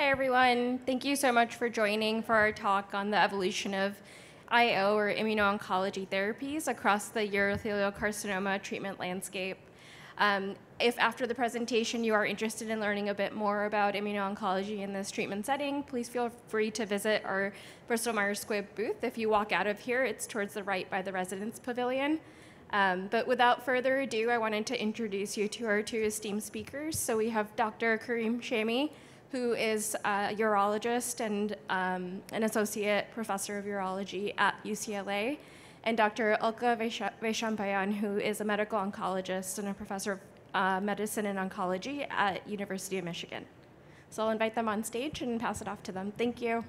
Hi, everyone. Thank you so much for joining for our talk on the evolution of IO or immuno-oncology therapies across the urothelial carcinoma treatment landscape. Um, if after the presentation you are interested in learning a bit more about immuno-oncology in this treatment setting, please feel free to visit our Bristol Myers Squibb booth. If you walk out of here, it's towards the right by the residence pavilion. Um, but without further ado, I wanted to introduce you to our two esteemed speakers. So we have Dr. Kareem Chamie, who is a urologist and um, an associate professor of urology at UCLA, and Dr. Ulka Vaishampayan, who is a medical oncologist and a professor of uh, medicine and oncology at University of Michigan. So I'll invite them on stage and pass it off to them. Thank you.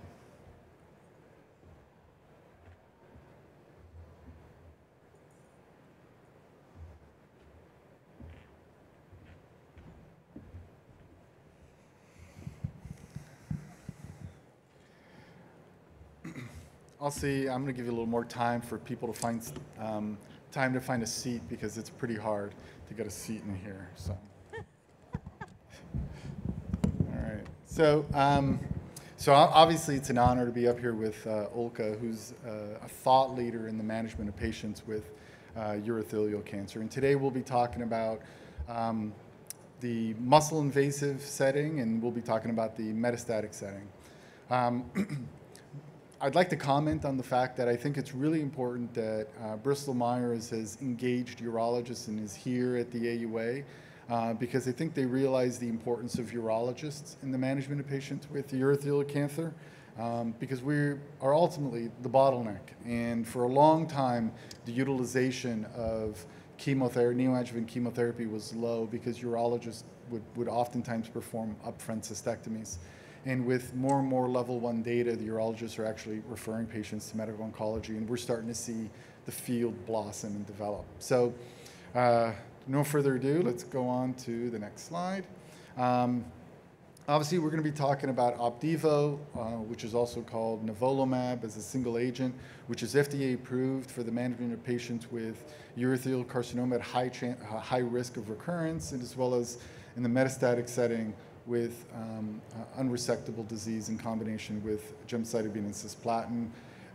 I'll see. I'm going to give you a little more time for people to find um, time to find a seat because it's pretty hard to get a seat in here. So, all right. So, um, so obviously it's an honor to be up here with uh, Ulka, who's uh, a thought leader in the management of patients with uh, urothelial cancer. And today we'll be talking about um, the muscle invasive setting, and we'll be talking about the metastatic setting. Um, I'd like to comment on the fact that I think it's really important that uh, Bristol Myers has engaged urologists and is here at the AUA uh, because I think they realize the importance of urologists in the management of patients with urothelial cancer um, because we are ultimately the bottleneck. And for a long time, the utilization of chemotherapy, neoadjuvant chemotherapy was low because urologists would, would oftentimes perform upfront cystectomies. And with more and more level one data, the urologists are actually referring patients to medical oncology, and we're starting to see the field blossom and develop. So, uh, no further ado, let's go on to the next slide. Um, obviously, we're going to be talking about Opdivo, uh, which is also called nivolumab as a single agent, which is FDA approved for the management of patients with urothelial carcinoma at high, high risk of recurrence, and as well as in the metastatic setting with um, uh, unresectable disease in combination with gemcitabine and cisplatin.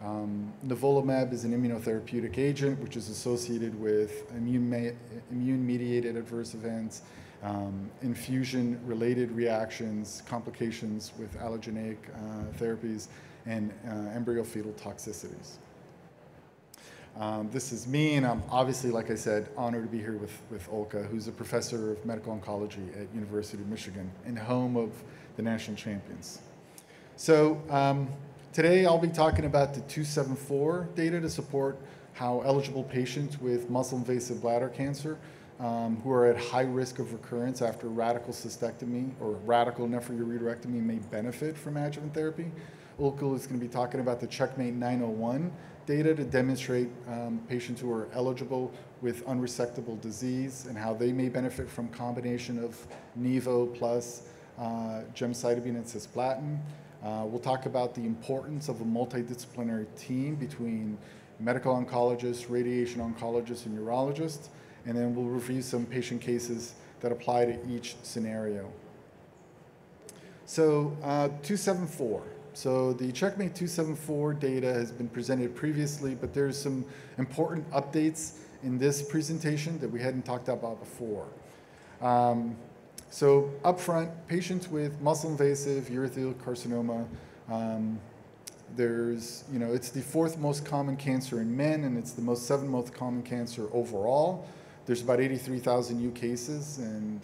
Um, nivolumab is an immunotherapeutic agent which is associated with immune, immune mediated adverse events, um, infusion related reactions, complications with allogeneic uh, therapies, and uh, embryo fetal toxicities. Um, this is me, and I'm obviously, like I said, honored to be here with, with Ulka, who's a professor of medical oncology at University of Michigan and home of the national champions. So um, today I'll be talking about the 274 data to support how eligible patients with muscle invasive bladder cancer um, who are at high risk of recurrence after radical cystectomy or radical nephroureterectomy may benefit from adjuvant therapy. Ulka is going to be talking about the Checkmate 901 data to demonstrate um, patients who are eligible with unresectable disease and how they may benefit from combination of nivo plus uh, gemcitabine and cisplatin. Uh, we'll talk about the importance of a multidisciplinary team between medical oncologists, radiation oncologists, and urologists, and then we'll review some patient cases that apply to each scenario. So uh, 274. So the Checkmate 274 data has been presented previously, but there's some important updates in this presentation that we hadn't talked about before. Um, so upfront, patients with muscle invasive urothelial carcinoma, um, there's, you know, it's the fourth most common cancer in men, and it's the most seventh most common cancer overall. There's about 83,000 new cases, and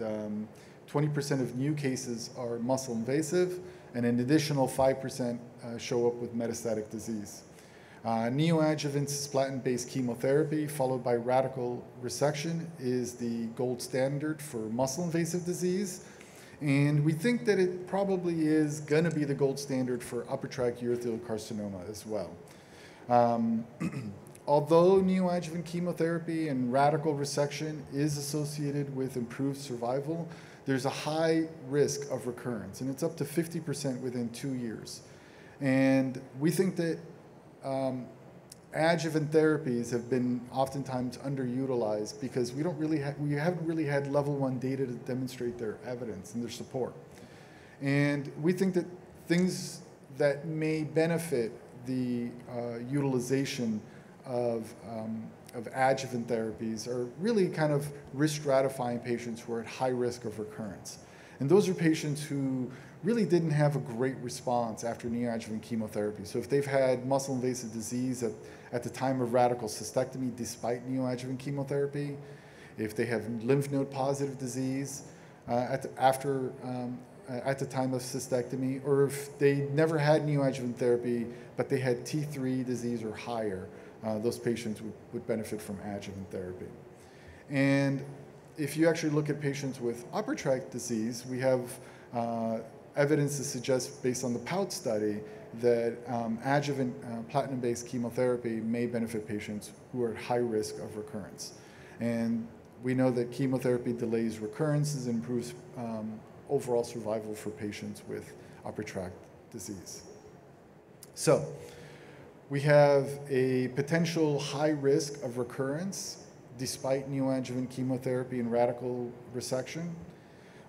20% um, of new cases are muscle invasive and an additional 5% uh, show up with metastatic disease. Uh, neoadjuvant cisplatin-based chemotherapy followed by radical resection is the gold standard for muscle invasive disease. And we think that it probably is going to be the gold standard for upper tract urothelial carcinoma as well. Um, although neoadjuvant chemotherapy and radical resection is associated with improved survival, there's a high risk of recurrence, and it's up to 50% within two years. And we think that um, adjuvant therapies have been oftentimes underutilized because we don't really ha- we haven't really had level one data to demonstrate their evidence and their support. And we think that things that may benefit the uh, utilization of, um, of adjuvant therapies are really kind of risk stratifying patients who are at high risk of recurrence. And those are patients who really didn't have a great response after neoadjuvant chemotherapy. So if they've had muscle invasive disease at, at the time of radical cystectomy despite neoadjuvant chemotherapy, if they have lymph node positive disease uh, at the, after um, uh, at the time of cystectomy, or if they never had neoadjuvant therapy but they had T3 disease or higher, uh, those patients would, would benefit from adjuvant therapy. And if you actually look at patients with upper tract disease, we have uh, evidence to suggest, based on the POUT study, that um, adjuvant uh, platinum-based chemotherapy may benefit patients who are at high risk of recurrence. And we know that chemotherapy delays recurrences and improves um, overall survival for patients with upper tract disease. So, we have a potential high risk of recurrence despite neoadjuvant chemotherapy and radical resection.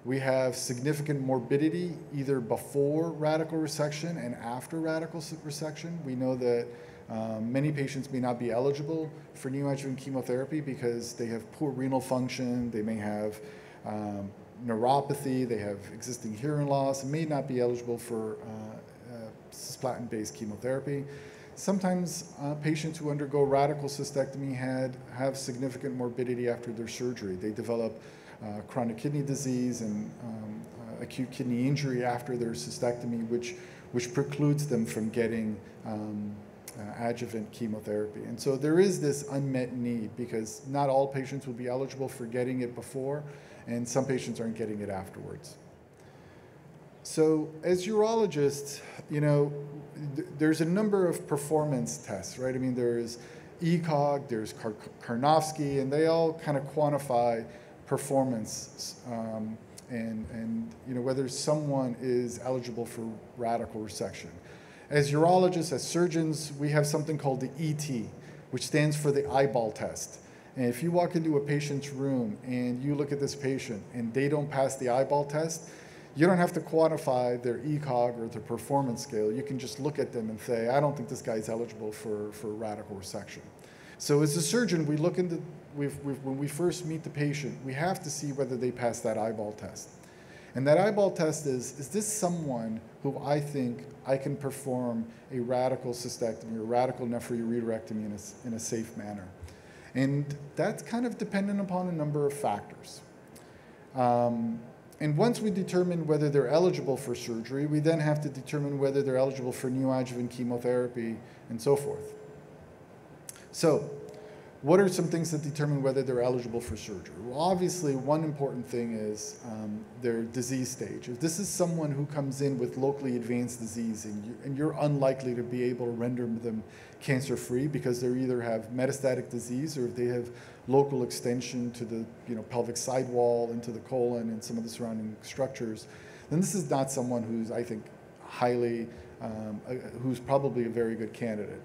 We have significant morbidity either before radical resection and after radical resection. We know that um, many patients may not be eligible for neoadjuvant chemotherapy because they have poor renal function, they may have um, neuropathy, they have existing hearing loss, and may not be eligible for uh, uh, cisplatin-based chemotherapy. Sometimes uh, patients who undergo radical cystectomy had, have significant morbidity after their surgery. They develop uh, chronic kidney disease and um, uh, acute kidney injury after their cystectomy, which, which precludes them from getting um, uh, adjuvant chemotherapy. And so there is this unmet need because not all patients will be eligible for getting it before, and some patients aren't getting it afterwards. So as urologists, you know, th there's a number of performance tests, right? I mean, there's ECOG, there's Kar Karnofsky, and they all kind of quantify performance um, and, and, you know, whether someone is eligible for radical resection. As urologists, as surgeons, we have something called the ET, which stands for the eyeball test. And if you walk into a patient's room and you look at this patient and they don't pass the eyeball test, you don't have to quantify their ECOG or their performance scale. You can just look at them and say, I don't think this guy's eligible for, for radical resection. So as a surgeon, we look into, we've, we've, when we first meet the patient, we have to see whether they pass that eyeball test. And that eyeball test is, is this someone who I think I can perform a radical cystectomy or radical nephroureterectomy in a, in a safe manner? And that's kind of dependent upon a number of factors. Um, and once we determine whether they're eligible for surgery, we then have to determine whether they're eligible for neoadjuvant chemotherapy and so forth. So, what are some things that determine whether they're eligible for surgery? Well, obviously, one important thing is um, their disease stage. If this is someone who comes in with locally advanced disease and, you, and you're unlikely to be able to render them cancer free because they either have metastatic disease or if they have local extension to the you know, pelvic sidewall, into the colon, and some of the surrounding structures, then this is not someone who's, I think, highly, um, uh, who's probably a very good candidate.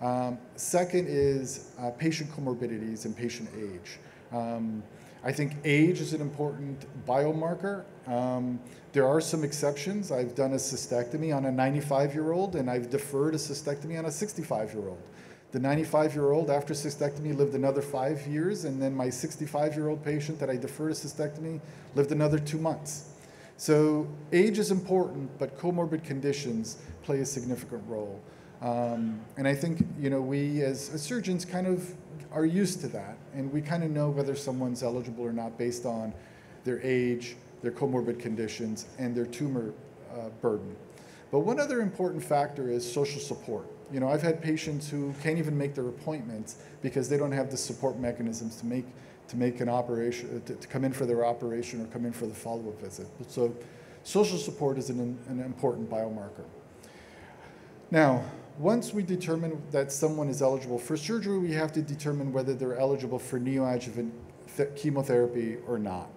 Um, second is uh, patient comorbidities and patient age. Um, I think age is an important biomarker. Um, there are some exceptions. I've done a cystectomy on a 95 year old, and I've deferred a cystectomy on a 65 year old. The 95 year old after cystectomy lived another five years, and then my 65 year old patient that I deferred a cystectomy lived another two months. So age is important, but comorbid conditions play a significant role. Um, and I think you know we as, as, surgeons kind of are used to that, and we kind of know whether someone's eligible or not based on their age, their comorbid conditions, and their tumor uh, burden. But one other important factor is social support. You know, I've had patients who can't even make their appointments because they don't have the support mechanisms to make to make an operation, to, to come in for their operation or come in for the follow-up visit. So, social support is an, an important biomarker. Now, once we determine that someone is eligible for surgery, we have to determine whether they're eligible for neoadjuvant chemotherapy or not.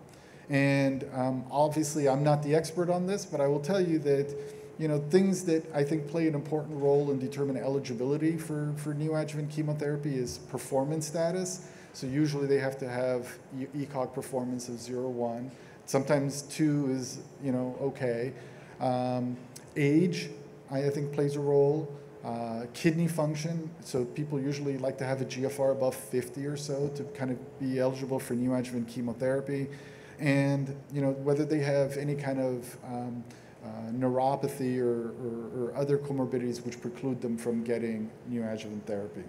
And um, obviously, I'm not the expert on this, but I will tell you that you know, things that I think play an important role in determining eligibility for, for neoadjuvant chemotherapy is performance status. So usually they have to have ECOG performance of 0, 1. Sometimes 2 is, you know, okay. Um, age, I, I think, plays a role. Uh, kidney function, so people usually like to have a GFR above 50 or so to kind of be eligible for neoadjuvant chemotherapy. And, you know, whether they have any kind of um, neuropathy or, or, or, other comorbidities which preclude them from getting neoadjuvant therapy.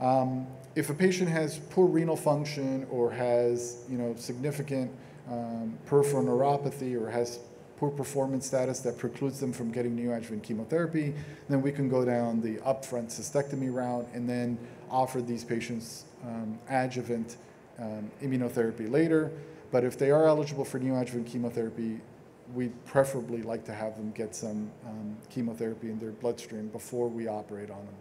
Um, if a patient has poor renal function or has, you know, significant um, peripheral neuropathy or has poor performance status that precludes them from getting neoadjuvant chemotherapy, then we can go down the upfront cystectomy route and then offer these patients um, adjuvant um, immunotherapy later. But if they are eligible for neoadjuvant chemotherapy, we preferably like to have them get some um, chemotherapy in their bloodstream before we operate on them.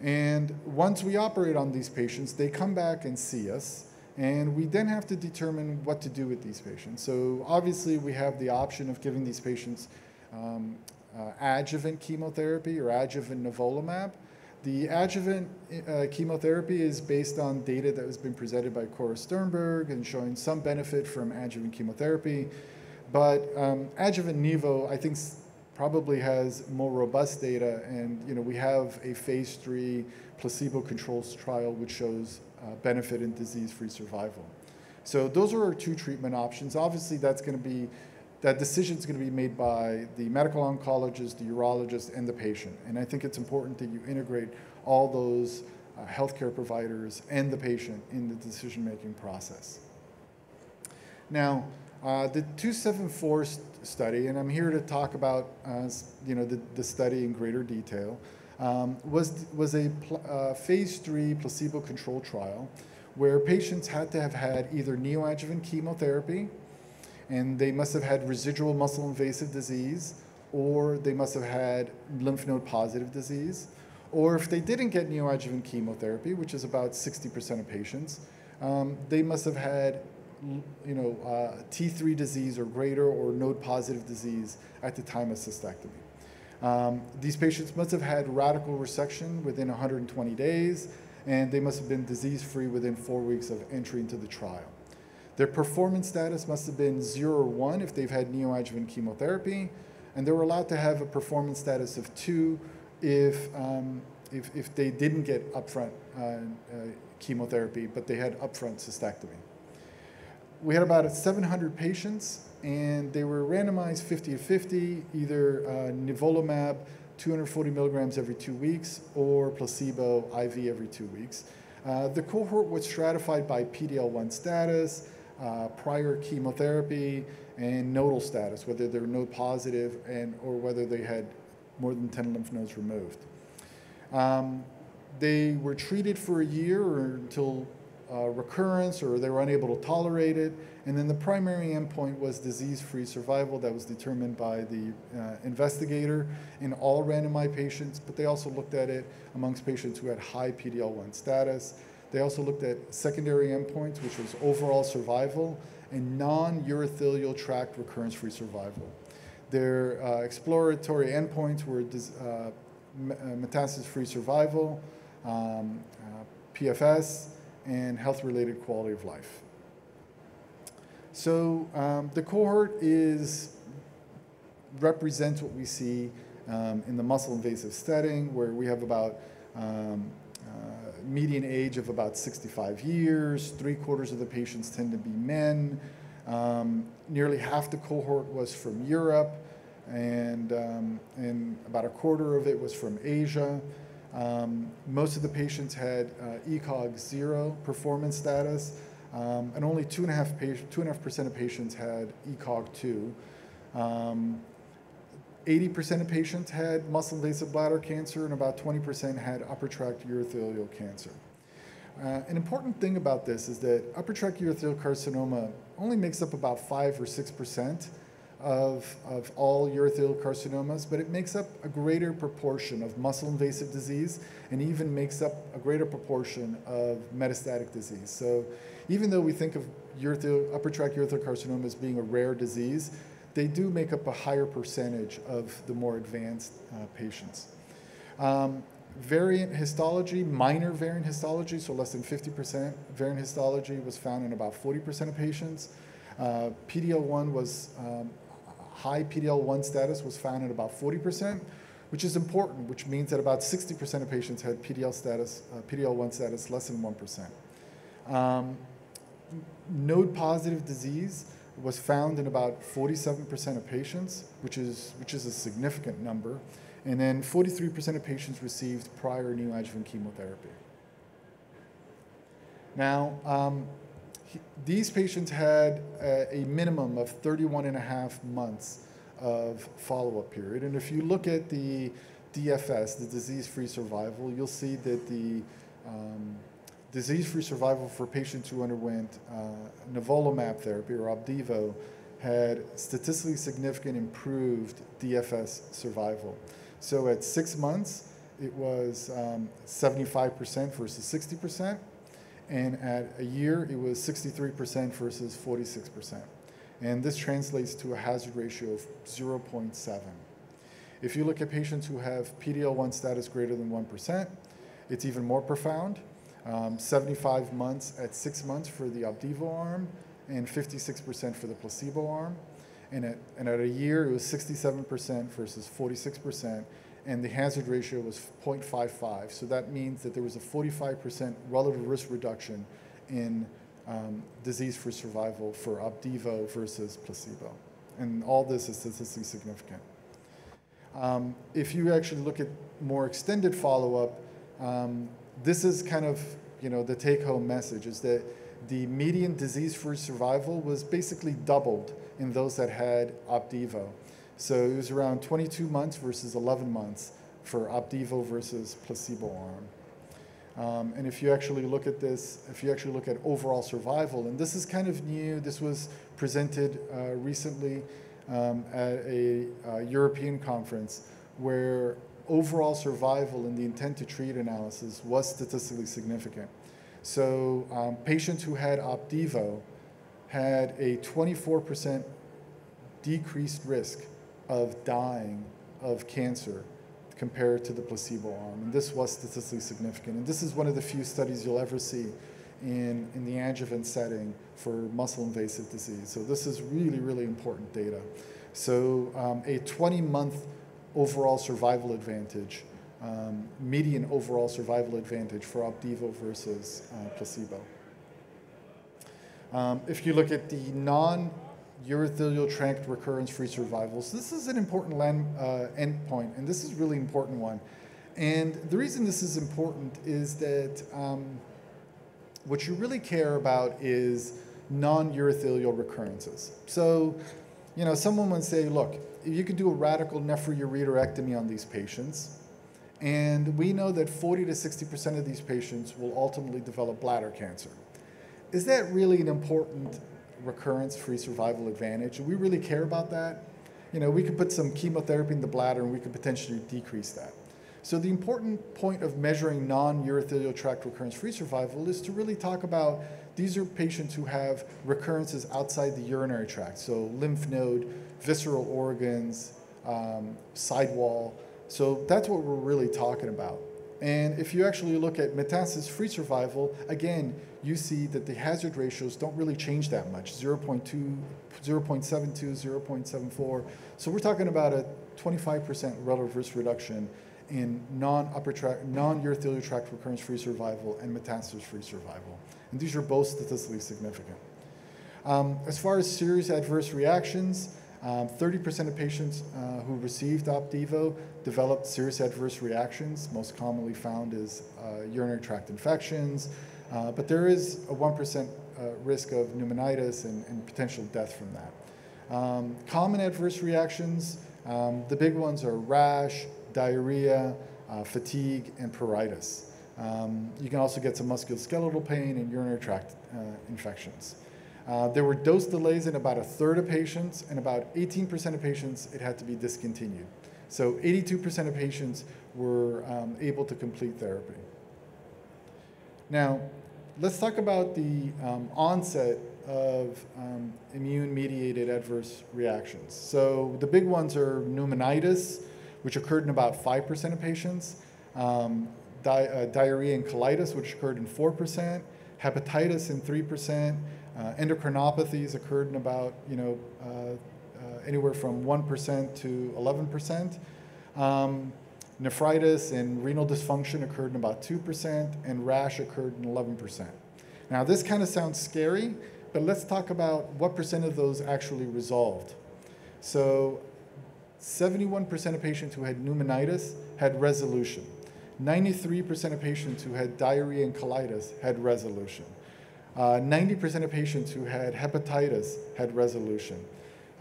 And once we operate on these patients, they come back and see us and we then have to determine what to do with these patients. So obviously we have the option of giving these patients um, uh, adjuvant chemotherapy or adjuvant nivolumab. The adjuvant uh, chemotherapy is based on data that has been presented by Cora Sternberg and showing some benefit from adjuvant chemotherapy. But um, adjuvant nivo, I think, probably has more robust data, and you know we have a phase three placebo-controlled trial which shows uh, benefit in disease-free survival. So those are our two treatment options. Obviously, that's going to be that decision is going to be made by the medical oncologist, the urologist, and the patient. And I think it's important that you integrate all those uh, healthcare providers and the patient in the decision-making process. Now, uh, the 274 st study, and I'm here to talk about uh, you know the, the study in greater detail um, was, was a uh, phase three placebo-controlled trial where patients had to have had either neoadjuvant chemotherapy, and they must have had residual muscle invasive disease, or they must have had lymph node positive disease, or if they didn't get neoadjuvant chemotherapy, which is about 60% of patients, um, they must have had you know, uh, T3 disease or greater or node positive disease at the time of cystectomy. Um, these patients must have had radical resection within 120 days, and they must have been disease-free within four weeks of entry into the trial. Their performance status must have been zero or one if they've had neoadjuvant chemotherapy, and they were allowed to have a performance status of two if, um, if, if, they didn't get upfront uh, uh, chemotherapy, but they had upfront cystectomy. We had about 700 patients, and they were randomized 50 to 50, either uh, nivolumab, 240 milligrams every two weeks, or placebo IV every two weeks. Uh, the cohort was stratified by PD-L1 status, uh, prior chemotherapy, and nodal status, whether they're node positive and or whether they had more than 10 lymph nodes removed. Um, they were treated for a year or until uh, recurrence or they were unable to tolerate it. And then the primary endpoint was disease-free survival that was determined by the uh, investigator in all randomized patients, but they also looked at it amongst patients who had high PD-L1 status. They also looked at secondary endpoints, which was overall survival and non-urothelial tract recurrence-free survival. Their uh, exploratory endpoints were uh, uh, metastasis-free survival, um, uh, PFS, and health-related quality of life. So um, the cohort is represents what we see um, in the muscle invasive setting, where we have about um, uh, median age of about 65 years. Three quarters of the patients tend to be men. Um, nearly half the cohort was from Europe, and, um, and about a quarter of it was from Asia. Um, most of the patients had uh, ECOG zero performance status, um, and only two and a half two and a half percent of patients had ECOG two. 80% um, of patients had muscle invasive bladder cancer, and about 20% had upper tract urothelial cancer. Uh, an important thing about this is that upper tract urothelial carcinoma only makes up about 5 or 6 percent of, of all urothelial carcinomas, but it makes up a greater proportion of muscle invasive disease and even makes up a greater proportion of metastatic disease. So even though we think of upper tract urothelial carcinoma as being a rare disease, they do make up a higher percentage of the more advanced uh, patients. Um, variant histology, minor variant histology, so less than 50% variant histology was found in about 40% of patients. Uh, PD-L1 was um, high PD-L1 status was found in about 40%, which is important, which means that about 60% of patients had PDL status, uh, PD-L1 status less than 1%. Um, node positive disease was found in about 47% of patients, which is, which is a significant number. And then 43% of patients received prior neoadjuvant chemotherapy. Now, um, he, these patients had a, a, minimum of 31 and a half months of follow-up period. And if you look at the DFS, the disease-free survival, you'll see that the um, disease-free survival for patients who underwent uh, nivolumab therapy or Opdivo had statistically significant improved DFS survival. So at six months, it was um, 75% versus 60%, and at a year, it was 63% versus 46%. And this translates to a hazard ratio of 0.7. If you look at patients who have PD-L1 status greater than 1%, it's even more profound um, 75 months at six months for the Opdivo arm and 56% for the placebo arm. And at, and at a year, it was 67% versus 46%, and the hazard ratio was 0.55. So that means that there was a 45% relative risk reduction in um, disease-free survival for Opdivo versus placebo. And all this is statistically significant. Um, if you actually look at more extended follow-up, um, this is kind of you know the take-home message is that the median disease-free survival was basically doubled in those that had Opdivo. So it was around 22 months versus 11 months for Opdivo versus placebo arm. Um, and if you actually look at this, if you actually look at overall survival, and this is kind of new, this was presented uh, recently um, at a uh, European conference where overall survival in the intent to treat analysis was statistically significant. So um, patients who had Opdivo had a 24% decreased risk of dying of cancer compared to the placebo arm. And this was statistically significant. And this is one of the few studies you'll ever see in, in the adjuvant setting for muscle invasive disease. So this is really, really important data. So um, a 20 month overall survival advantage, um, median overall survival advantage for Opdivo versus uh, placebo. Um, if you look at the non urothelial tract recurrence-free survival, so this is an important land, uh, endpoint, and this is a really important one. And the reason this is important is that um, what you really care about is non-urothelial recurrences. So, you know, someone would say, look, you could do a radical nephroureterectomy on these patients. And we know that 40 to 60% of these patients will ultimately develop bladder cancer. Is that really an important recurrence-free survival advantage? Do we really care about that? You know, we could put some chemotherapy in the bladder and we could potentially decrease that. So the important point of measuring non-urothelial tract recurrence-free survival is to really talk about these are patients who have recurrences outside the urinary tract, so lymph node, visceral organs, um, sidewall. So that's what we're really talking about. And if you actually look at metastasis-free survival, again, you see that the hazard ratios don't really change that much, 0 0.2, 0.72, 0.74. So we're talking about a 25% relative risk reduction in non-upper tract, non-urothelial tract recurrence-free survival and metastasis-free survival. And these are both statistically significant. Um, as far as serious adverse reactions, 30% um, of patients uh, who received Opdivo developed serious adverse reactions. Most commonly found is uh, urinary tract infections, uh, but there is a 1% uh, risk of pneumonitis and, and, potential death from that. Um, common adverse reactions, um, the big ones are rash, diarrhea, uh, fatigue, and pruritus. Um, you can also get some musculoskeletal pain and urinary tract uh, infections. Uh, there were dose delays in about a third of patients, and about 18% of patients it had to be discontinued. So 82% of patients were um, able to complete therapy. Now, let's talk about the um, onset of um, immune-mediated adverse reactions. So the big ones are pneumonitis, which occurred in about 5% of patients, um, di uh, diarrhea and colitis, which occurred in 4%, hepatitis in 3%, uh, endocrinopathies occurred in about, you know, uh, anywhere from 1% to 11%. Um, nephritis and renal dysfunction occurred in about 2%, and rash occurred in 11%. Now, this kind of sounds scary, but let's talk about what percent of those actually resolved. So, 71% of patients who had pneumonitis had resolution. 93% of patients who had diarrhea and colitis had resolution. 90% uh, of patients who had hepatitis had resolution.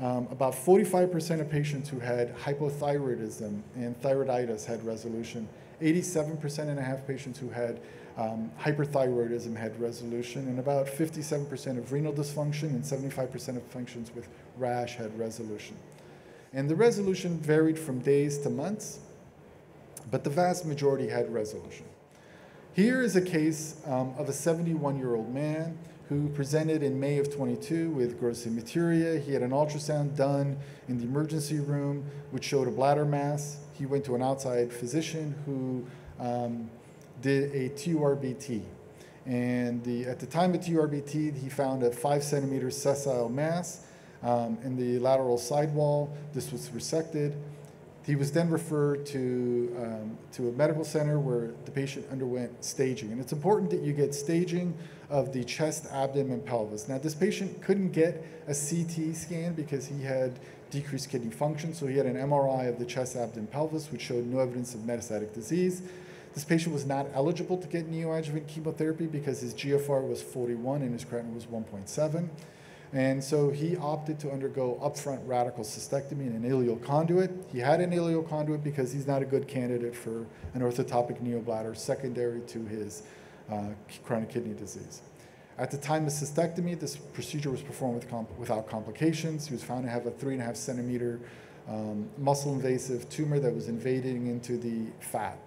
Um, about 45% of patients who had hypothyroidism and thyroiditis had resolution. 87% and a half patients who had um, hyperthyroidism had resolution, and about 57% of renal dysfunction and 75% of functions with rash had resolution. And the resolution varied from days to months, but the vast majority had resolution. Here is a case um, of a 71 year old man who presented in May of 22 with gross hematuria. He had an ultrasound done in the emergency room, which showed a bladder mass. He went to an outside physician who um, did a TURBT. And the, at the time of TURBT, he found a five centimeter sessile mass um, in the lateral sidewall. This was resected. He was then referred to, um, to a medical center where the patient underwent staging. And it's important that you get staging of the chest, abdomen, and pelvis. Now, this patient couldn't get a CT scan because he had decreased kidney function, so he had an MRI of the chest, abdomen, pelvis, which showed no evidence of metastatic disease. This patient was not eligible to get neoadjuvant chemotherapy because his GFR was 41 and his creatinine was 1.7. And so he opted to undergo upfront radical cystectomy and an ileal conduit. He had an ileal conduit because he's not a good candidate for an orthotopic neobladder secondary to his chronic kidney disease. At the time of cystectomy, this procedure was performed with without complications. He was found to have a three and a half centimeter um, muscle invasive tumor that was invading into the fat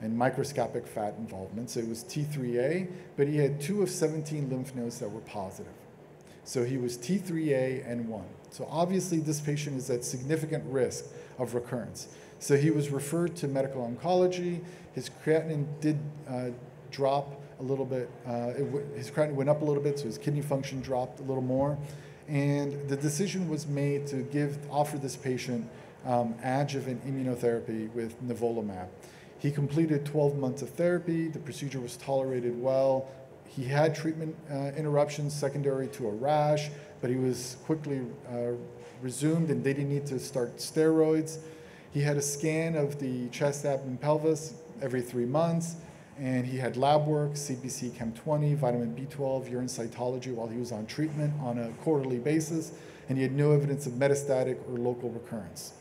and microscopic fat involvement. So it was T3A, but he had two of 17 lymph nodes that were positive. So he was T3A and 1. So obviously this patient is at significant risk of recurrence. So he was referred to medical oncology. His creatinine did uh, drop a little bit. Uh, his creatinine went up a little bit, so his kidney function dropped a little more. And the decision was made to give offer this patient um, adjuvant immunotherapy with nivolumab. He completed 12 months of therapy. The procedure was tolerated well. He had treatment uh, interruptions secondary to a rash, but he was quickly uh, resumed and they didn't need to start steroids. He had a scan of the chest, abdomen, pelvis every three months, and he had lab work, CBC Chem 20, vitamin B12, urine cytology while he was on treatment on a quarterly basis, and he had no evidence of metastatic or local recurrence.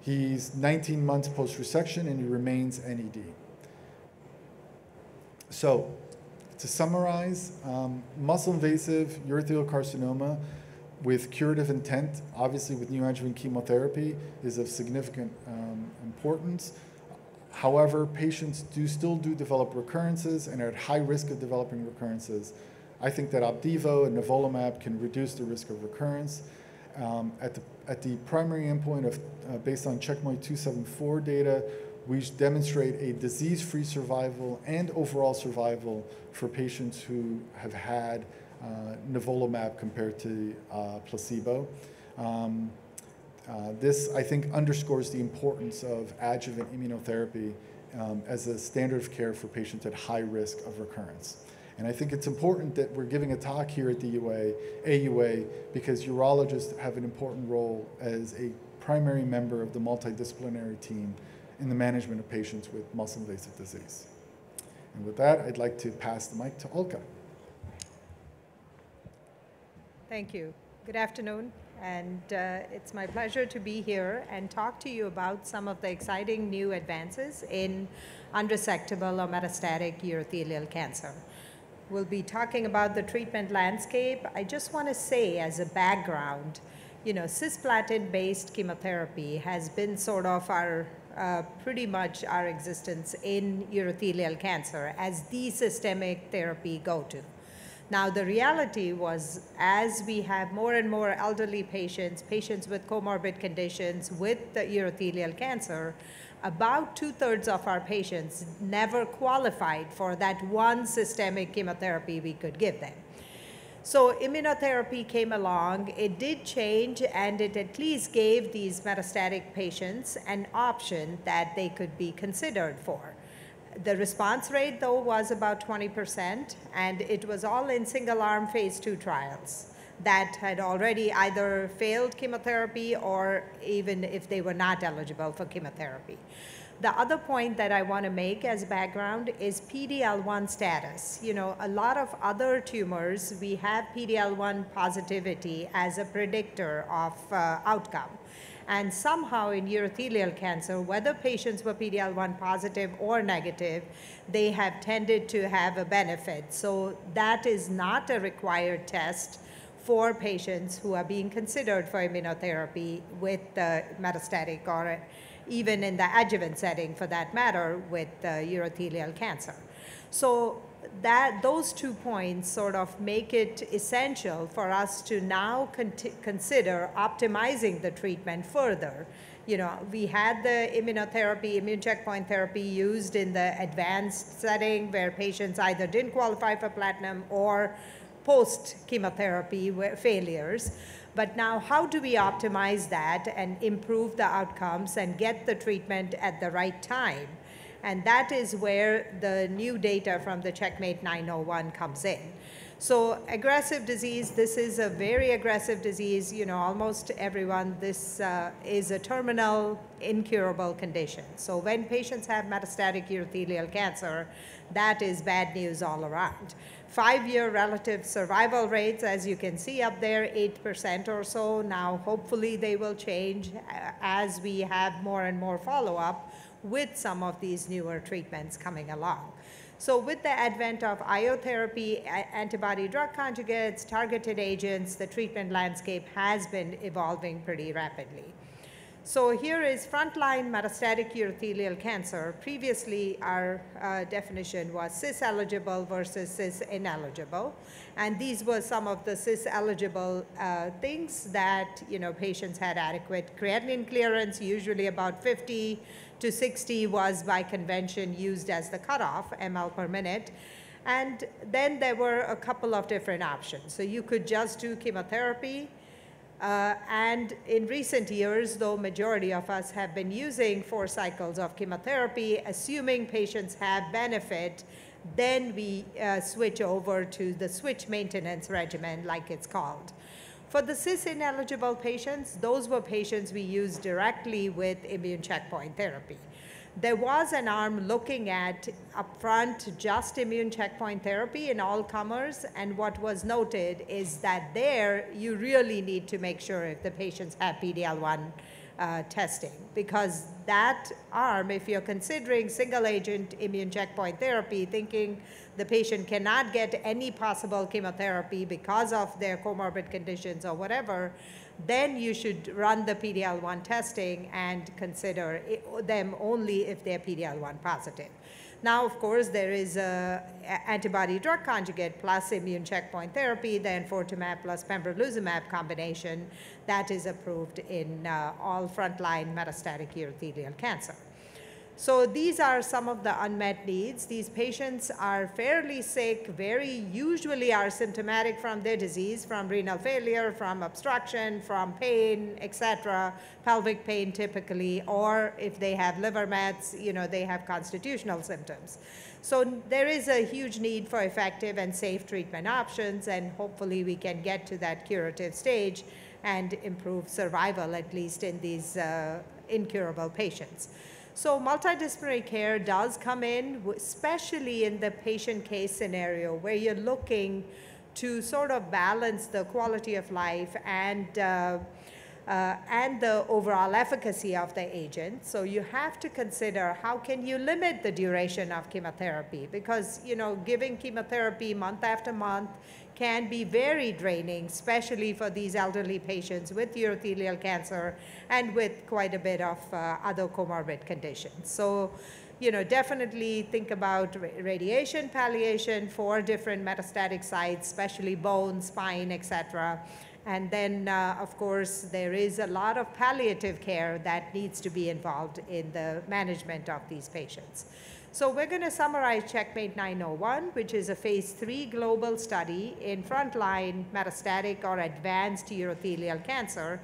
He's 19 months post resection and he remains NED. So, to summarize, um, muscle invasive urothelial carcinoma with curative intent, obviously with neoadjuvant chemotherapy, is of significant um, importance. However, patients do still do develop recurrences and are at high risk of developing recurrences. I think that Opdivo and nivolumab can reduce the risk of recurrence. Um, at, the, at the primary endpoint of, uh, based on Checkmate 274 data, we demonstrate a disease-free survival and overall survival for patients who have had uh, nivolumab compared to uh, placebo. Um, uh, this, I think, underscores the importance of adjuvant immunotherapy um, as a standard of care for patients at high risk of recurrence. And I think it's important that we're giving a talk here at the UA, AUA because urologists have an important role as a primary member of the multidisciplinary team in the management of patients with muscle invasive disease. And with that, I'd like to pass the mic to Ulka. Thank you. Good afternoon, and uh, it's my pleasure to be here and talk to you about some of the exciting new advances in unresectable or metastatic urothelial cancer. We'll be talking about the treatment landscape. I just want to say, as a background, you know, cisplatin-based chemotherapy has been sort of our uh, pretty much our existence in urothelial cancer as the systemic therapy go-to. Now, the reality was as we have more and more elderly patients, patients with comorbid conditions with the urothelial cancer, about two thirds of our patients never qualified for that one systemic chemotherapy we could give them. So immunotherapy came along. It did change, and it at least gave these metastatic patients an option that they could be considered for. The response rate, though, was about 20%, and it was all in single arm phase two trials that had already either failed chemotherapy or even if they were not eligible for chemotherapy. The other point that I want to make as background is PD-L1 status. You know, a lot of other tumors, we have PD-L1 positivity as a predictor of uh, outcome. And somehow in urothelial cancer, whether patients were PD-L1 positive or negative, they have tended to have a benefit. So that is not a required test for patients who are being considered for immunotherapy with uh, metastatic or even in the adjuvant setting for that matter with urothelial cancer. So that those two points sort of make it essential for us to now consider optimizing the treatment further. You know, we had the immunotherapy, immune checkpoint therapy used in the advanced setting where patients either didn't qualify for platinum or post chemotherapy failures. But now, how do we optimize that and improve the outcomes and get the treatment at the right time? And that is where the new data from the Checkmate 901 comes in. So aggressive disease, this is a very aggressive disease. You know, almost everyone, this uh, is a terminal, incurable condition. So when patients have metastatic urothelial cancer, that is bad news all around. Five-year relative survival rates, as you can see up there, 8% or so. Now, hopefully they will change uh, as we have more and more follow-up with some of these newer treatments coming along. So with the advent of IO therapy, antibody drug conjugates, targeted agents, the treatment landscape has been evolving pretty rapidly. So here is frontline metastatic urothelial cancer. Previously, our uh, definition was cis-eligible versus cis-ineligible. And these were some of the cis-eligible uh, things that, you know, patients had adequate creatinine clearance, usually about 50 to 60 was by convention used as the cutoff, ml per minute. And then there were a couple of different options. So you could just do chemotherapy. Uh, and in recent years, though majority of us have been using four cycles of chemotherapy, assuming patients have benefit, then we uh, switch over to the switch maintenance regimen, like it's called. For the cis-ineligible patients, those were patients we used directly with immune checkpoint therapy. There was an arm looking at upfront just immune checkpoint therapy in all comers, and what was noted is that there you really need to make sure if the patients have PD-L1 uh, testing because that arm, if you're considering single agent immune checkpoint therapy, thinking the patient cannot get any possible chemotherapy because of their comorbid conditions or whatever, then you should run the PD-L1 testing and consider it, them only if they're PD-L1 positive. Now, of course, there is a antibody drug conjugate plus immune checkpoint therapy, the enfortumab plus pembrolizumab combination that is approved in uh, all frontline metastatic urothelial cancer. So these are some of the unmet needs. These patients are fairly sick, very usually are symptomatic from their disease, from renal failure, from obstruction, from pain, etc., pelvic pain typically, or if they have liver mets, you know, they have constitutional symptoms. So there is a huge need for effective and safe treatment options, and hopefully we can get to that curative stage and improve survival, at least in these uh, incurable patients. So multidisciplinary care does come in, especially in the patient case scenario where you're looking to sort of balance the quality of life and uh, uh, and the overall efficacy of the agent. So you have to consider how can you limit the duration of chemotherapy because you know giving chemotherapy month after month can be very draining, especially for these elderly patients with urothelial cancer and with quite a bit of uh, other comorbid conditions. So, you know, definitely think about radiation palliation for different metastatic sites, especially bone, spine, etc. And then, uh, of course, there is a lot of palliative care that needs to be involved in the management of these patients. So we're going to summarize Checkmate 901, which is a phase three global study in frontline metastatic or advanced urothelial cancer,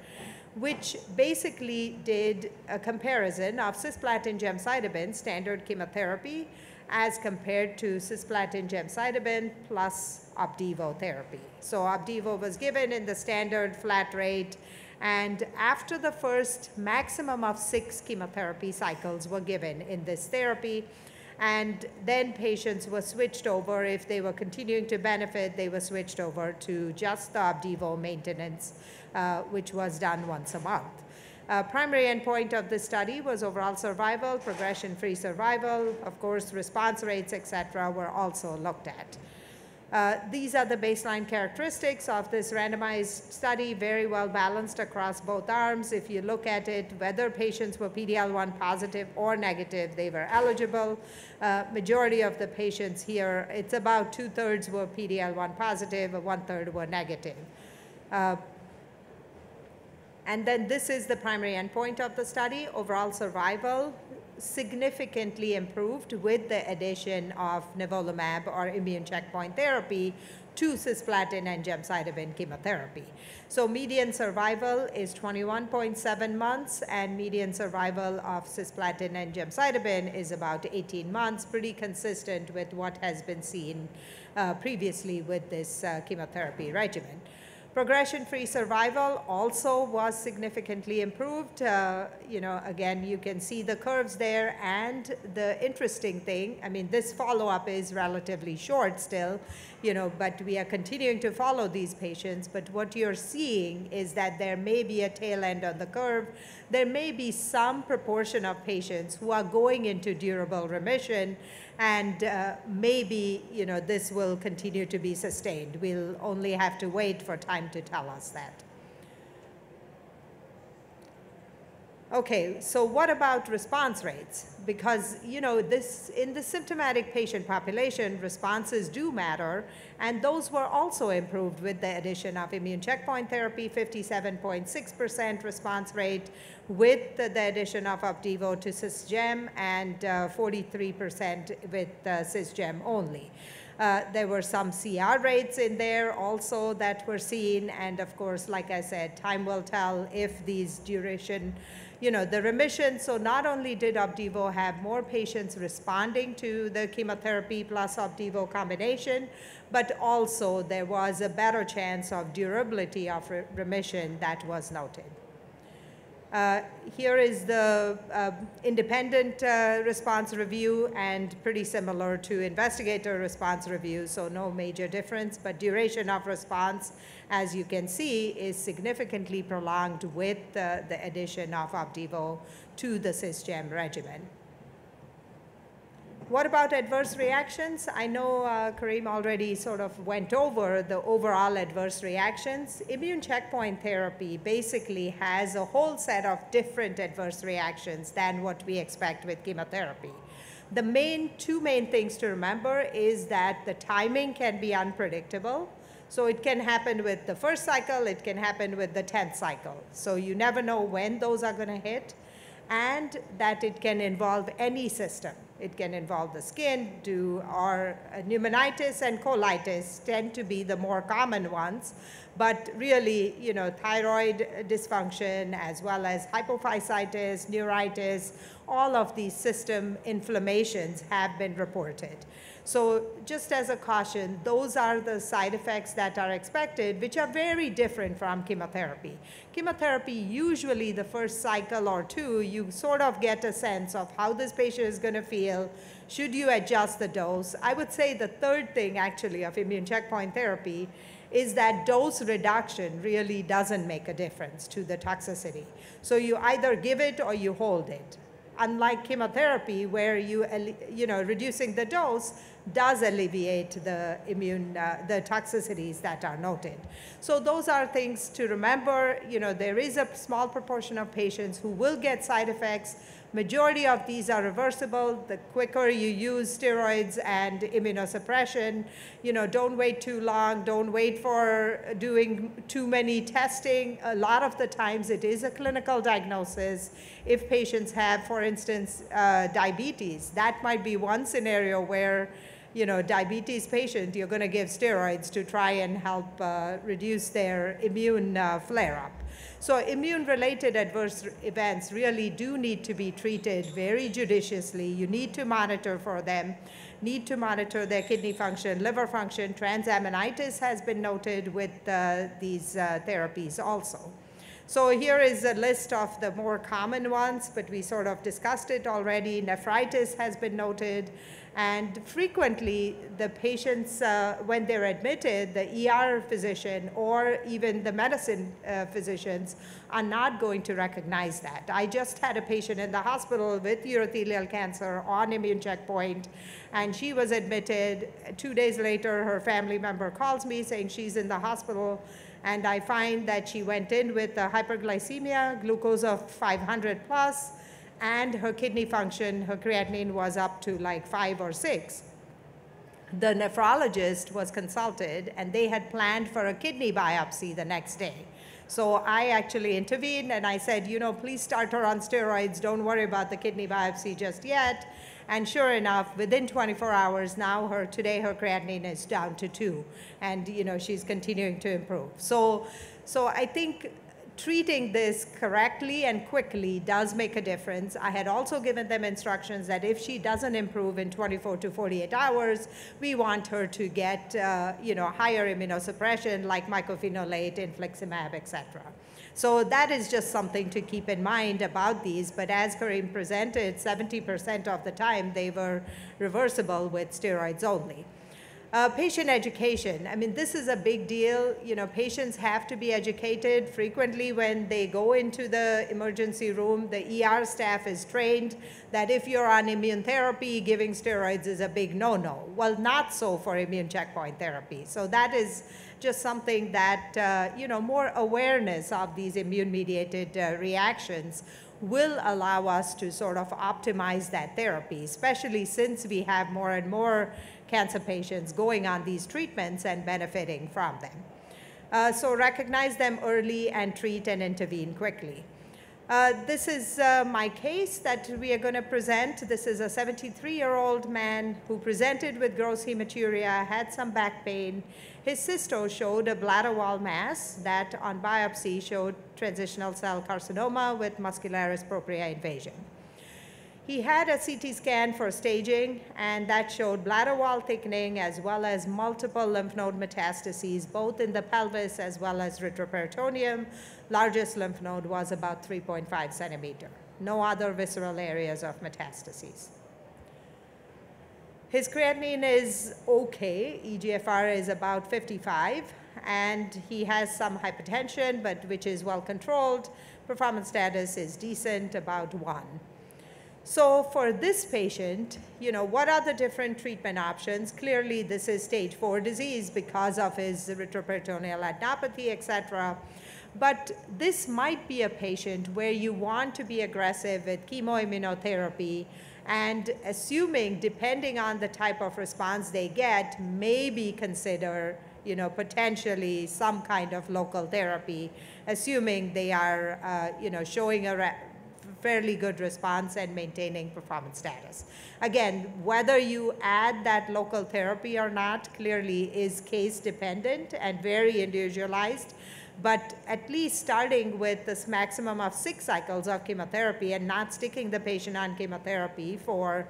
which basically did a comparison of cisplatin gemcitabine standard chemotherapy as compared to cisplatin gemcitabine plus Opdivo therapy. So Opdivo was given in the standard flat rate, and after the first maximum of six chemotherapy cycles were given in this therapy, and then patients were switched over. If they were continuing to benefit, they were switched over to just the Opdivo maintenance, uh, which was done once a month. Uh, primary endpoint of the study was overall survival, progression-free survival, of course, response rates, et cetera, were also looked at. Uh, these are the baseline characteristics of this randomized study, very well balanced across both arms. If you look at it, whether patients were PD-L1 positive or negative, they were eligible. Uh, majority of the patients here, it's about two-thirds were PD-L1 positive, one-third were negative. Uh, and then this is the primary endpoint of the study, overall survival significantly improved with the addition of nivolumab or immune checkpoint therapy to cisplatin and gemcitabine chemotherapy. So median survival is 21.7 months and median survival of cisplatin and gemcitabine is about 18 months, pretty consistent with what has been seen uh, previously with this uh, chemotherapy regimen. Progression-free survival also was significantly improved. Uh, you know, again, you can see the curves there. And the interesting thing, I mean, this follow-up is relatively short still, you know, but we are continuing to follow these patients. But what you're seeing is that there may be a tail end on the curve. There may be some proportion of patients who are going into durable remission and uh, maybe you know this will continue to be sustained. We'll only have to wait for time to tell us that. Okay, so what about response rates? Because, you know, this, in the symptomatic patient population, responses do matter, and those were also improved with the addition of immune checkpoint therapy, 57.6% response rate, with the, the, addition of Opdivo to CisGem, and 43% uh, with uh, CisGem only. Uh, there were some CR rates in there also that were seen, and of course, like I said, time will tell if these duration you know, the remission, so not only did Opdivo have more patients responding to the chemotherapy plus Opdivo combination, but also there was a better chance of durability of re remission that was noted. Uh, here is the uh, independent uh, response review and pretty similar to investigator response review, so no major difference, but duration of response, as you can see, is significantly prolonged with the addition of Opdivo to the CisGem regimen. What about adverse reactions? I know uh, Karim already sort of went over the overall adverse reactions. Immune checkpoint therapy basically has a whole set of different adverse reactions than what we expect with chemotherapy. The main two main things to remember is that the timing can be unpredictable. So it can happen with the first cycle, it can happen with the 10th cycle. So you never know when those are going to hit, and that it can involve any system. It can involve the skin, do or uh, pneumonitis and colitis tend to be the more common ones. But really, you know, thyroid dysfunction as well as hypophysitis, neuritis, all of these system inflammations have been reported. So just as a caution, those are the side effects that are expected, which are very different from chemotherapy. Chemotherapy, usually the first cycle or two, you sort of get a sense of how this patient is going to feel. Should you adjust the dose? I would say the third thing, actually, of immune checkpoint therapy is that dose reduction really doesn't make a difference to the toxicity. So you either give it or you hold it unlike chemotherapy where you, you know, reducing the dose does alleviate the immune, uh, the toxicities that are noted. So those are things to remember. You know, there is a small proportion of patients who will get side effects. Majority of these are reversible. The quicker you use steroids and immunosuppression, you know, don't wait too long. Don't wait for doing too many testing. A lot of the times it is a clinical diagnosis. If patients have, for instance, uh, diabetes, that might be one scenario where you know, diabetes patient, you're going to give steroids to try and help uh, reduce their immune uh, flare-up. So immune-related adverse events really do need to be treated very judiciously. You need to monitor for them, need to monitor their kidney function, liver function. Transaminitis has been noted with uh, these uh, therapies also. So here is a list of the more common ones, but we sort of discussed it already. Nephritis has been noted. And frequently, the patients, uh, when they're admitted, the ER physician or even the medicine uh, physicians are not going to recognize that. I just had a patient in the hospital with urothelial cancer on immune checkpoint, and she was admitted. Two days later, her family member calls me saying she's in the hospital, and I find that she went in with hyperglycemia, glucose of 500 plus, and her kidney function, her creatinine was up to like five or six. The nephrologist was consulted and they had planned for a kidney biopsy the next day. So I actually intervened and I said, you know, please start her on steroids. Don't worry about the kidney biopsy just yet. And sure enough, within 24 hours now, her today her creatinine is down to two, and you know she's continuing to improve. So, so I think treating this correctly and quickly does make a difference. I had also given them instructions that if she doesn't improve in 24 to 48 hours, we want her to get uh, you know, higher immunosuppression like mycophenolate, infliximab, et cetera. So that is just something to keep in mind about these. But as Karim presented, 70% of the time they were reversible with steroids only. Uh, patient education. I mean, this is a big deal. You know, patients have to be educated frequently when they go into the emergency room. The ER staff is trained that if you're on immune therapy, giving steroids is a big no-no. Well, not so for immune checkpoint therapy. So that is just something that, uh, you know, more awareness of these immune-mediated uh, reactions will allow us to sort of optimize that therapy, especially since we have more and more cancer patients going on these treatments and benefiting from them. Uh, so recognize them early and treat and intervene quickly. Uh, this is uh, my case that we are going to present. This is a 73-year-old man who presented with gross hematuria, had some back pain. His cysto showed a bladder wall mass that on biopsy showed transitional cell carcinoma with muscularis propria invasion. He had a CT scan for staging, and that showed bladder wall thickening as well as multiple lymph node metastases, both in the pelvis as well as retroperitoneum. Largest lymph node was about 3.5 centimeter. No other visceral areas of metastases. His creatinine is okay. EGFR is about 55, and he has some hypertension, but which is well controlled. Performance status is decent, about one. So for this patient, you know, what are the different treatment options? Clearly, this is stage four disease because of his retroperitoneal adenopathy, et cetera. But this might be a patient where you want to be aggressive with chemoimmunotherapy and assuming, depending on the type of response they get, maybe consider you know, potentially some kind of local therapy, assuming they are, uh, you know, showing a fairly good response and maintaining performance status. Again, whether you add that local therapy or not clearly is case dependent and very individualized. But at least starting with this maximum of six cycles of chemotherapy and not sticking the patient on chemotherapy for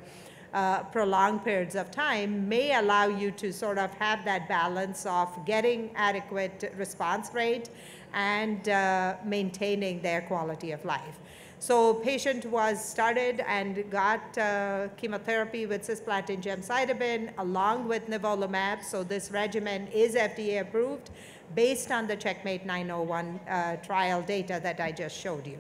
uh, prolonged periods of time may allow you to sort of have that balance of getting adequate response rate and uh, maintaining their quality of life. So patient was started and got uh, chemotherapy with cisplatin gemcitabine along with nivolumab. So this regimen is FDA approved based on the Checkmate 901 uh, trial data that I just showed you.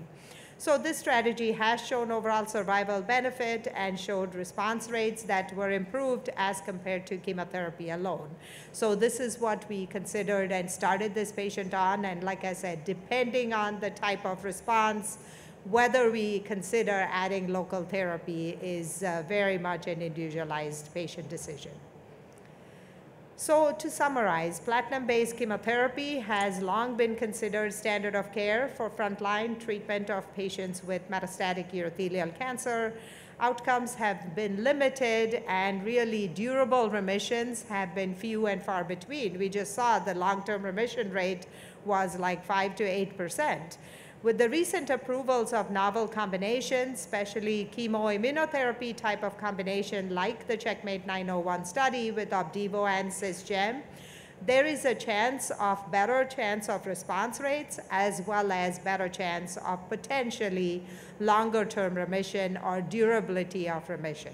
So this strategy has shown overall survival benefit and showed response rates that were improved as compared to chemotherapy alone. So this is what we considered and started this patient on. And like I said, depending on the type of response, whether we consider adding local therapy is uh, very much an individualized patient decision. So to summarize, platinum-based chemotherapy has long been considered standard of care for frontline treatment of patients with metastatic urothelial cancer. Outcomes have been limited and really durable remissions have been few and far between. We just saw the long-term remission rate was like 5 to 8 percent. With the recent approvals of novel combinations, especially chemoimmunotherapy type of combination like the Checkmate 901 study with Opdivo and CisGem, there is a chance of better chance of response rates as well as better chance of potentially longer term remission or durability of remission.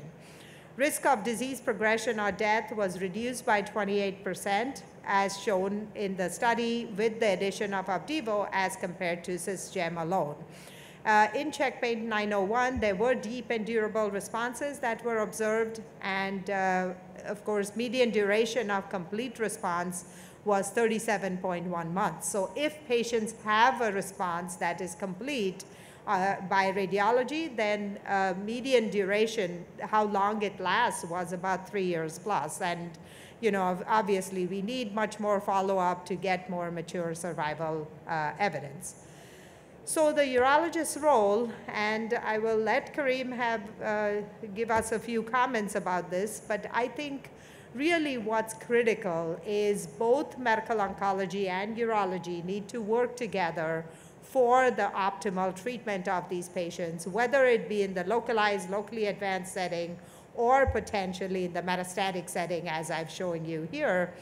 Risk of disease progression or death was reduced by 28 percent as shown in the study with the addition of Opdivo as compared to CisGem alone. Uh, in Checkmate 901, there were deep and durable responses that were observed, and uh, of course, median duration of complete response was 37.1 months. So if patients have a response that is complete by radiology, then uh, median duration, how long it lasts, was about three years plus. And you know, obviously we need much more follow-up to get more mature survival uh, evidence. So the urologist's role, and I will let Karim have, uh, give us a few comments about this, but I think really what's critical is both medical oncology and urology need to work together for the optimal treatment of these patients, whether it be in the localized, locally advanced setting or potentially in the metastatic setting, as I've shown you here,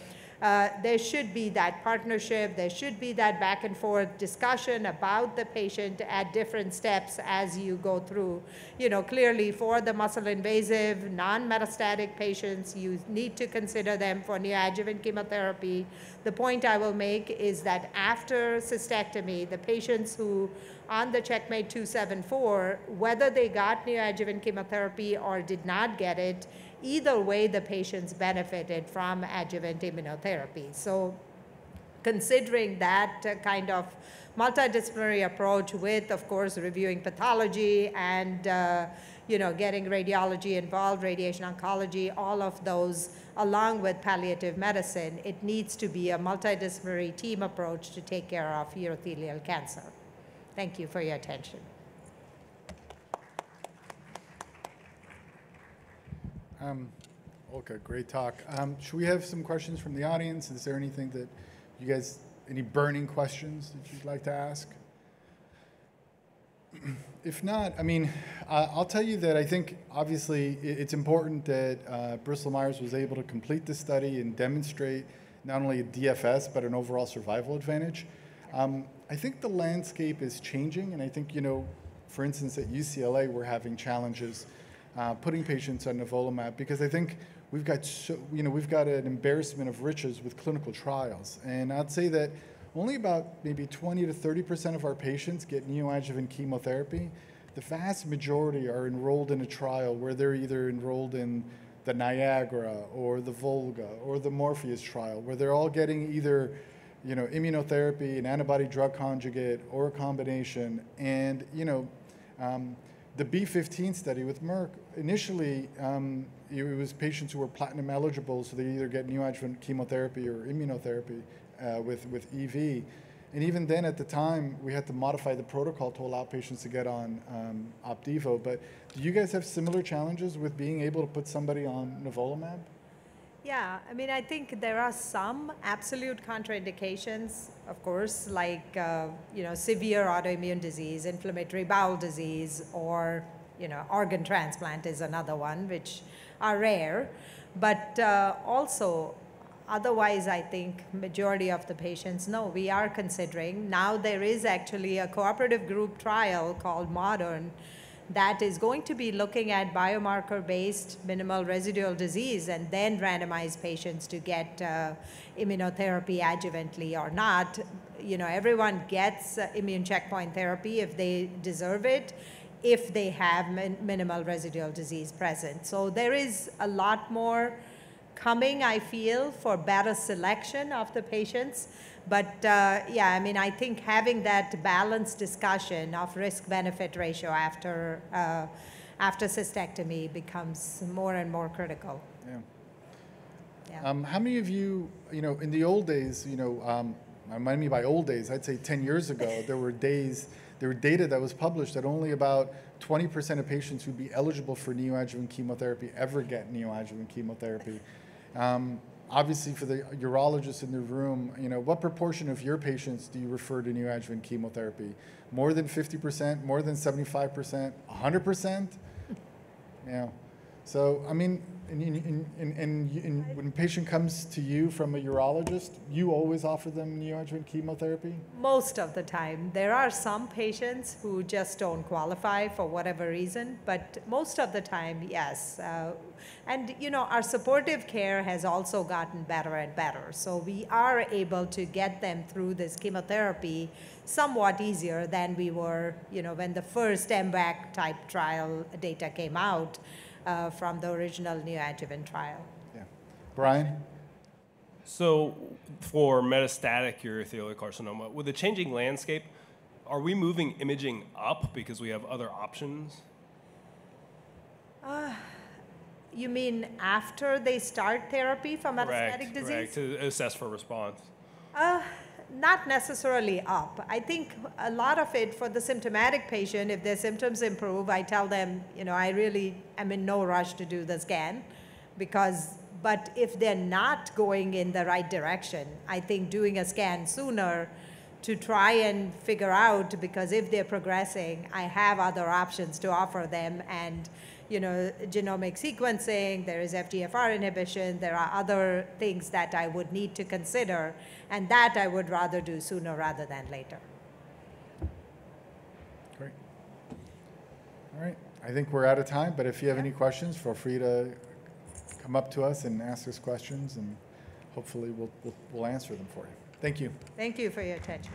uh, there should be that partnership, there should be that back and forth discussion about the patient at different steps as you go through. You know, clearly for the muscle invasive, non-metastatic patients, you need to consider them for neoadjuvant chemotherapy. The point I will make is that after cystectomy, the patients who on the Checkmate 274, whether they got neoadjuvant chemotherapy or did not get it, either way the patients benefited from adjuvant immunotherapy. So considering that kind of multidisciplinary approach with, of course, reviewing pathology and uh, you know, getting radiology involved, radiation oncology, all of those, along with palliative medicine, it needs to be a multidisciplinary team approach to take care of urothelial cancer. Thank you for your attention. Um, okay, great talk. Um, should we have some questions from the audience? Is there anything that you guys, any burning questions that you'd like to ask? If not, I mean, uh, I'll tell you that I think obviously it's important that uh, Bristol Myers was able to complete this study and demonstrate not only a DFS but an overall survival advantage. Um, I think the landscape is changing, and I think, you know, for instance, at UCLA, we're having challenges uh, putting patients on nivolumab because I think we've got, so, you know, we've got an embarrassment of riches with clinical trials. And I'd say that only about maybe 20 to 30% of our patients get neoadjuvant chemotherapy. The vast majority are enrolled in a trial where they're either enrolled in the Niagara or the Volga or the Morpheus trial, where they're all getting either you know, immunotherapy, an antibody drug conjugate, or a combination. And, you know, um, the B15 study with Merck, initially um, it was patients who were platinum eligible, so they either get neoadjuvant chemotherapy or immunotherapy uh, with, with EV. And even then, at the time, we had to modify the protocol to allow patients to get on um, Opdivo. But do you guys have similar challenges with being able to put somebody on nivolumab? Yeah, I mean, I think there are some absolute contraindications, of course, like, uh, you know, severe autoimmune disease, inflammatory bowel disease, or, you know, organ transplant is another one, which are rare. But uh, also, otherwise, I think majority of the patients, no, we are considering. Now there is actually a cooperative group trial called Modern that is going to be looking at biomarker-based minimal residual disease and then randomize patients to get uh, immunotherapy adjuvantly or not. You know, everyone gets uh, immune checkpoint therapy if they deserve it, if they have min- minimal residual disease present. So there is a lot more coming, I feel, for better selection of the patients. But uh, yeah, I mean, I think having that balanced discussion of risk-benefit ratio after uh, after cystectomy becomes more and more critical. Yeah. Yeah. Um, how many of you, you know, in the old days, you know, um, I mean by old days, I'd say 10 years ago, there were days, there were data that was published that only about 20% of patients who'd be eligible for neoadjuvant chemotherapy ever get neoadjuvant chemotherapy. Um, obviously, for the urologists in the room, you know, what proportion of your patients do you refer to neoadjuvant chemotherapy? More than 50%, more than 75%, 100%? Yeah. So, I mean, and, and, and, and, when a patient comes to you from a urologist, you always offer them neoadjuvant chemotherapy? Most of the time. There are some patients who just don't qualify for whatever reason, but most of the time, yes. Uh, and, you know, our supportive care has also gotten better and better. So we are able to get them through this chemotherapy somewhat easier than we were, you know, when the first MVAC type trial data came out uh, from the original neoadjuvant trial. Yeah. Brian? So, for metastatic urothelial carcinoma, with the changing landscape, are we moving imaging up because we have other options? You mean after they start therapy for metastatic Correct, disease? correct, to assess for response. Uh, not necessarily up. I think a lot of it for the symptomatic patient, if their symptoms improve, I tell them, you know, I really am in no rush to do the scan because, but if they're not going in the right direction, I think doing a scan sooner to try and figure out because if they're progressing, I have other options to offer them and you know genomic sequencing, there is FGFR inhibition, there are other things that I would need to consider and that I would rather do sooner rather than later. Great. All right. I think we're out of time, but if you have any questions, feel free to come up to us and ask us questions, and hopefully we'll, we'll, we'll answer them for you. Thank you. Thank you for your attention.